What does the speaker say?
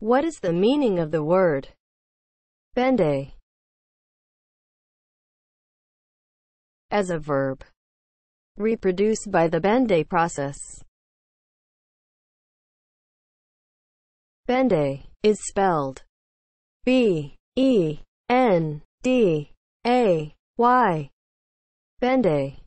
What is the meaning of the word benday as a verb? Reproduce by the benday process. Benday is spelled B E N D A Y. Benday